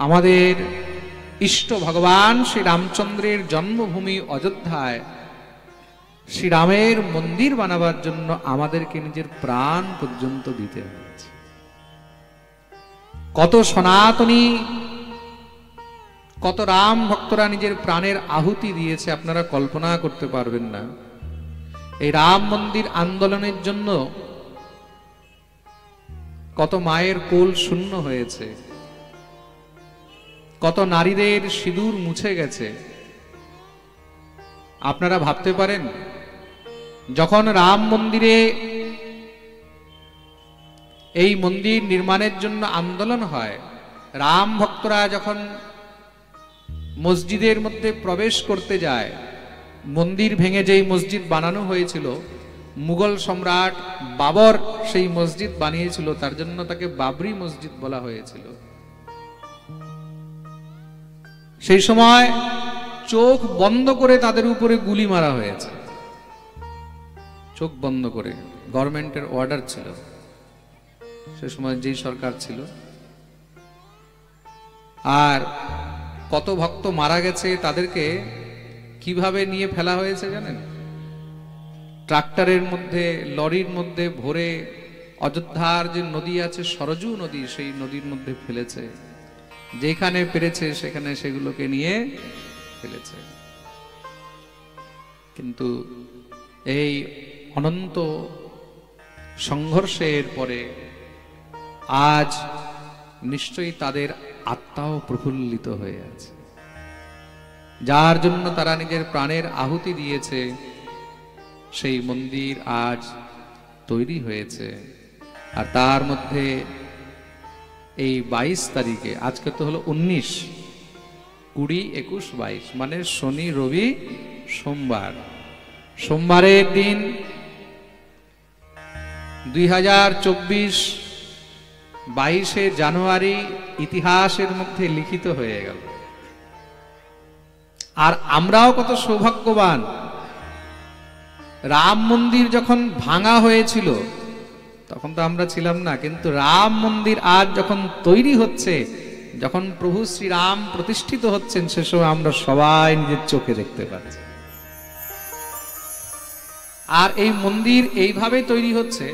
আমাদের ইষ্ট ভগবান শ্রী রামচন্দ্রের জন্মভূমি অযোধ্যায় শ্রীরামের মন্দির বানাবার জন্য আমাদেরকে নিজের প্রাণ পর্যন্ত দিতে হয়েছে। কত সনাতনী, কত রাম ভক্তরা নিজের প্রাণের আহুতি দিয়েছে, আপনারা কল্পনা করতে পারবেন না। এই রাম মন্দির আন্দোলনের জন্য কত মায়ের কোল শূন্য হয়েছে। কত নারীদের সিঁদুর মুছে গেছে। আপনারা ভাবতে পারেন, যখন রাম মন্দিরে এই মন্দির নির্মাণের জন্য আন্দোলন হয়, রাম ভক্তরা যখন মসজিদের মধ্যে প্রবেশ করতে যায়, মন্দির ভেঙে যেই মসজিদ বানানো হয়েছিল, মুঘল সম্রাট বাবর সেই মসজিদ বানিয়েছিল, তার জন্য তাকে বাবরি মসজিদ বলা হয়েছিল। সেই সময় চোখ বন্ধ করে তাদের উপরে গুলি মারা হয়েছে। চোখ বন্ধ করে গভর্নমেন্টের অর্ডার ছিল। সে সময় যেই সরকার ছিল। আর কত ভক্ত মারা গেছে তাদেরকে কীভাবে নিয়ে ফেলা হয়েছে জানেন? ট্রাক্টরের মধ্যে, লরির মধ্যে ভরে অযোধ্যার যে নদী আছে, সরজু নদী, সেই নদীর মধ্যে ফেলেছে। যেখানে পেরেছে, সেখানে সেগুলোকে নিয়ে ফেলেছে। কিন্তু এই অনন্ত সংঘর্ষের পরে আজ নিশ্চয়ই তাদের আত্মাও প্রফুল্লিত হয়ে আছে। যার জন্য তারা নিজের প্রাণের আহুতি দিয়েছে, সেই মন্দির আজ তৈরি হয়েছে। আর তার মধ্যে এই বাইশ তারিখে, আজকে তো হলো উনিশ, কুড়ি একুশ বাইশ মানে শনি, রবি, সোমবার। সোমবারের দিন দুই হাজার চব্বিশ বাইশে জানুয়ারি ইতিহাসের মধ্যে লিখিত হয়ে গেল। আর আমরাও কত সৌভাগ্যবান, রাম মন্দির যখন ভাঙা হয়েছিল তখন তো আমরা ছিলাম না, কিন্তু রাম মন্দির আজ যখন তৈরি হচ্ছে, যখন প্রভু শ্রীরাম প্রতিষ্ঠিত হচ্ছেন, সে সময় আমরা সবাই নিজের চোখে দেখতে পাচ্ছি। আর এই মন্দির এইভাবে তৈরি হচ্ছে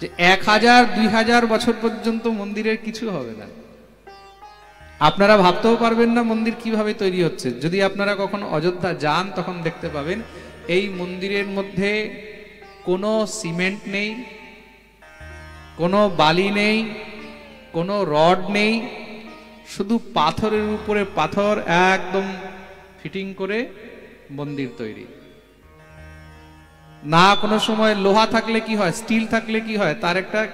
যে এক হাজার, দুই হাজার বছর পর্যন্ত মন্দিরের কিছু হবে না। আপনারা ভাবতেও পারবেন না মন্দির কীভাবে তৈরি হচ্ছে। যদি আপনারা কখন অযোধ্যা যান, তখন দেখতে পাবেন এই মন্দিরের মধ্যে কোনো সিমেন্ট নেই, কোনো বালি নেই, কোনো রড নেই, শুধু পাথরের উপরে পাথর একদম ফিটিং করে মন্দির তৈরি। না কোনো সময় লোহা থাকলে কি হয়, স্টিল থাকলে কি হয়, তার একটা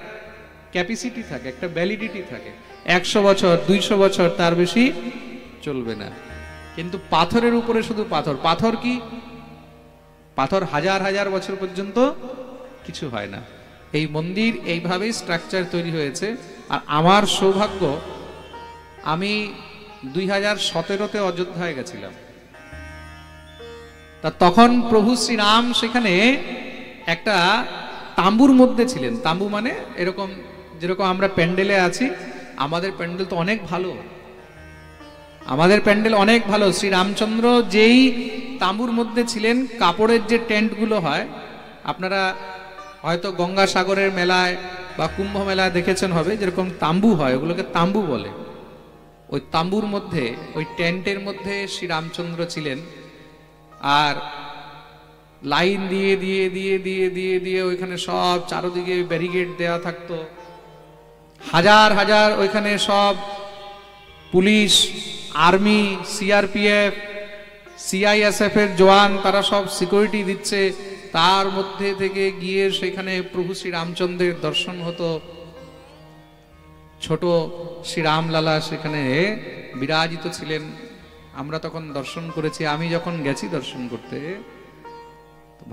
ক্যাপাসিটি থাকে, একটা ভ্যালিডিটি থাকে। একশো বছর, দুইশো বছর তার বেশি চলবে না। কিন্তু পাথরের উপরে শুধু পাথর। পাথর কি? পাথর হাজার হাজার বছর পর্যন্ত কিছু হয় না। এই মন্দির এইভাবেই স্ট্রাকচার তৈরি হয়েছে। আর আমার সৌভাগ্য, আমি দুই হাজার সতেরোতে অযোধ্যায় গেছিলাম। তা তখন প্রভু শ্রীরাম সেখানে একটা তাম্বুর মধ্যে ছিলেন। তাম্বু মানে এরকম, যেরকম আমরা প্যান্ডেলে আছি, আমাদের প্যান্ডেল তো অনেক ভালো। আমাদের প্যান্ডেল অনেক ভালো। শ্রী রামচন্দ্র যেই তাঁবুর মধ্যে ছিলেন, কাপড়ের যে টেন্টগুলো হয়, আপনারা হয়তো গঙ্গাসাগরের মেলায় বা কুম্ভ মেলায় দেখেছেন হবে, যেরকম তাম্বু হয়, ওগুলোকে তাম্বু বলে। ওই তাম্বুর মধ্যে, ওই টেন্টের মধ্যে শ্রী রামচন্দ্র ছিলেন। আর লাইন দিয়ে দিয়ে দিয়ে দিয়ে দিয়ে দিয়ে ওইখানে সব চারোদিকে ব্যারিকেড দেওয়া থাকতো। হাজার হাজার ওইখানে সব পুলিশ, আর্মি, সিআরপিএফ সিআইএসএফ এর জওয়ান, তারা সব সিকিউরিটি দিচ্ছে। তার মধ্যে থেকে গিয়ে সেখানে প্রভু শ্রী রামচন্দ্রের দর্শন হতো। ছোট শ্রী রামলালা সেখানে বিরাজিত ছিলেন। আমরা তখন দর্শন করেছি, আমি যখন গেছি দর্শন করতে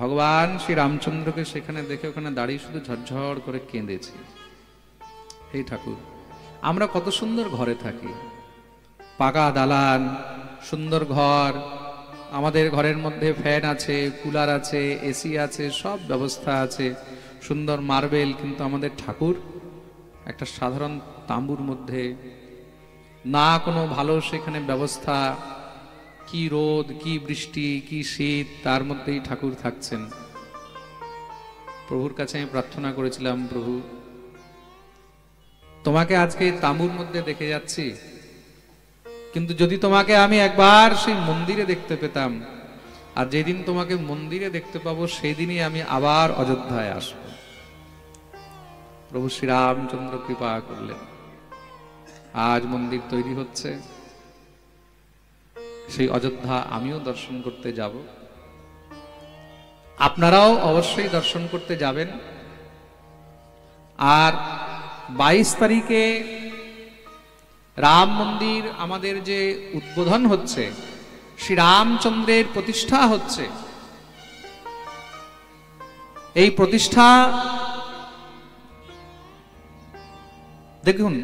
ভগবান শ্রী রামচন্দ্রকে সেখানে দেখে ওখানে দাঁড়িয়ে শুধু ঝরঝর করে কেঁদেছি। হে ঠাকুর, আমরা কত সুন্দর ঘরে থাকি। পাকা দালান, সুন্দর ঘর আমাদের ঘরের মধ্যে ফ্যান আছে, কুলার আছে, এসি আছে, সব ব্যবস্থা আছে। সুন্দর মার্বেল, কিন্তু আমাদের ঠাকুর একটা সাধারণ তাঁবুর মধ্যে না কোনো ভালো সেখানে ব্যবস্থা, কি রোদ, কি বৃষ্টি, কি শীত, তার মধ্যেই ঠাকুর থাকছেন। প্রভুর কাছে আমি প্রার্থনা করেছিলাম, প্রভু, তোমাকে আজকে তাঁবুর মধ্যে দেখে যাচ্ছি। কিন্তু যদি তোমাকে আমি একবার সেই মন্দিরে দেখতে পেতাম, আর যেদিন তোমাকে মন্দিরে দেখতে পাবো সেই দিনই আমি আবার অযোধ্যায় আসব। প্রভু শ্রীরামচন্দ্র কৃপা করলেন। আজ মন্দির তৈরি হচ্ছে। সেই অযোধ্যা আমিও দর্শন করতে যাব। আপনারাও অবশ্যই দর্শন করতে যাবেন। আর বাইশ তারিখে রাম মন্দির আমাদের যে উদ্বোধন হচ্ছে শ্রী রামচন্দ্রের প্রতিষ্ঠা হচ্ছে। এই প্রতিষ্ঠা, দেখুন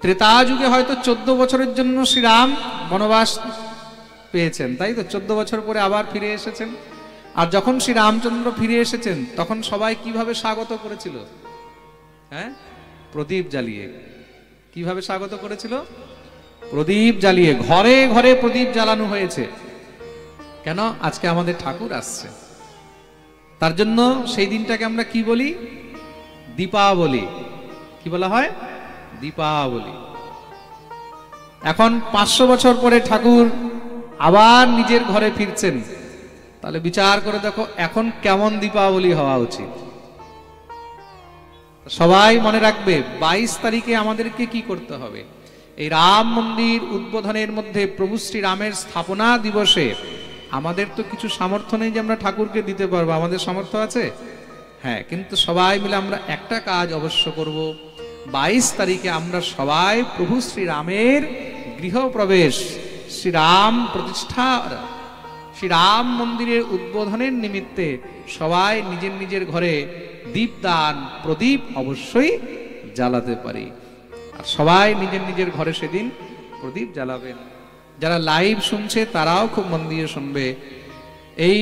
ত্রেতা যুগে হয়তো চোদ্দ বছরের জন্য শ্রীরাম বনবাস পেয়েছেন, তাই তো? চোদ্দ বছর পরে আবার ফিরে এসেছেন। আর যখন শ্রী রামচন্দ্র ফিরে এসেছেন, তখন সবাই কীভাবে স্বাগত করেছিল? হ্যাঁ? প্রদীপ জ্বালিয়ে। কীভাবে স্বাগত করেছিল? প্রদীপ জ্বালিয়ে, ঘরে ঘরে প্রদীপ জ্বালানো হয়েছে। কেন? আজকে আমাদের ঠাকুর আসছে। তার জন্য সেই দিনটাকে আমরা কি বলি? দীপাবলি। কি বলা হয়? দীপাবলি। এখন পাঁচশো বছর পরে ঠাকুর আবার নিজের ঘরে ফিরছেন। তাহলে বিচার করে দেখো, এখন কেমন দীপাবলি হওয়া উচিত। সবাই মনে রাখবে, বাইশ তারিখে আমাদেরকে কি করতে হবে? এই রাম মন্দির উদ্বোধনের মধ্যে প্রভু শ্রী রামের স্থাপনা দিবসে আমাদের তো কিছু সামর্থ্য নেই যে আমরা ঠাকুরকে দিতে পারব। আমাদের সামর্থ্য আছে? হ্যাঁ কিন্তু সবাই মিলে আমরা একটা কাজ অবশ্য করব। বাইশ তারিখে আমরা সবাই প্রভু শ্রী রামের গৃহপ্রবেশ, শ্রীরাম প্রতিষ্ঠা, শ্রীরাম মন্দিরের উদ্বোধনের নিমিত্তে সবাই নিজের নিজের ঘরে দীপদান প্রদীপ অবশ্যই জ্বালাতে পারি। আর সবাই নিজের নিজের ঘরে সেদিন প্রদীপ জ্বালাবেন। যারা লাইভ শুনছে, তারাও খুব মন দিয়ে শুনবে। এই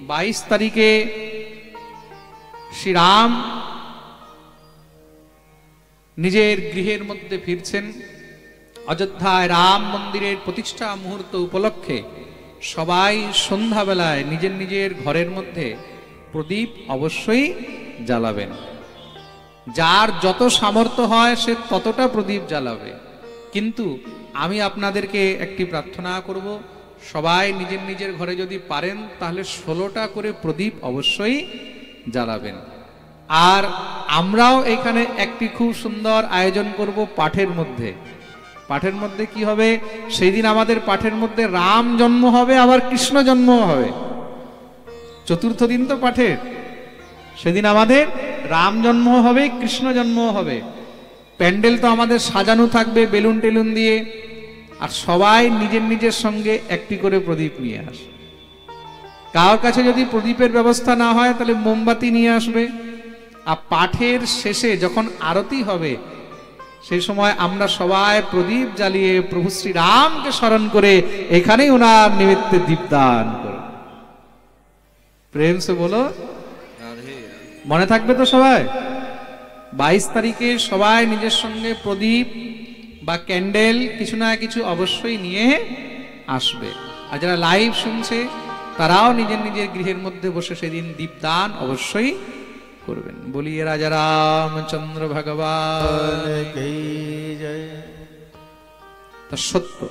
বাইশ তারিখে শ্রীরাম নিজের গৃহের মধ্যে ফিরছেন। অযোধ্যায় রাম মন্দিরের প্রতিষ্ঠা মুহূর্ত উপলক্ষে সবাই সন্ধ্যাবেলায় নিজের নিজের ঘরের মধ্যে প্রদীপ অবশ্যই জ্বালাবেন। যার যত সামর্থ্য হয়, সে ততটা প্রদীপ জ্বালাবে। কিন্তু আমি আপনাদেরকে একটি প্রার্থনা করব, সবাই নিজের নিজের ঘরে যদি পারেন, তাহলে ষোলোটা করে প্রদীপ অবশ্যই জ্বালাবেন। আর আমরাও এখানে একটি খুব সুন্দর আয়োজন করব পাঠের মধ্যে। পাঠের মধ্যে কি হবে? সেই দিন আমাদের পাঠের মধ্যে রাম জন্ম হবে, আবার কৃষ্ণ জন্ম হবে। চতুর্থ দিন তো পাঠের। সেদিন আমাদের রাম জন্ম হবে, কৃষ্ণ জন্ম হবে। প্যান্ডেল তো আমাদের সাজানো থাকবে বেলুন টেলুন দিয়ে, আর সবাই নিজের নিজের সঙ্গে একটি করে প্রদীপ নিয়ে আসে কারোর কাছে যদি প্রদীপের ব্যবস্থা না হয়, তাহলে মোমবাতি নিয়ে আসবে। আর পাঠের শেষে যখন আরতি হবে, সেই সময় আমরা সবাই প্রদীপ জ্বালিয়ে প্রভু শ্রী রামকে স্মরণ করে এখানেই ওনার নিমিত্তে দীপদান করো প্রেম সে বলো মনে থাকবে তো সবাই? বাইশ তারিখে সবাই নিজের সঙ্গে প্রদীপ বা ক্যান্ডেল কিছু না কিছু অবশ্যই নিয়ে আসবে। আর যারা লাইভ শুনছে তারাও নিজের নিজের গৃহের মধ্যে বসে সেদিন দীপদান অবশ্যই করবেন। বলি রাজা রামচন্দ্র ভগবান। তা সত্য।